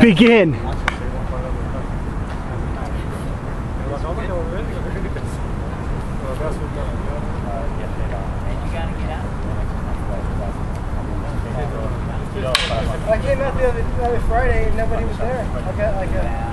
Begin. I came out the other, the other Friday and nobody was there. I got like a.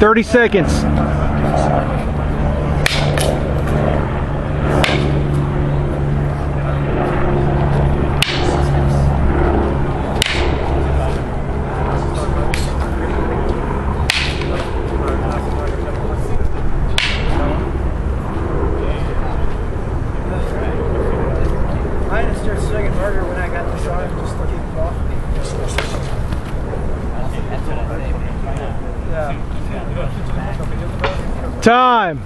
30 seconds. started singing harder when I got the shot and just looking off me. Yeah. Time.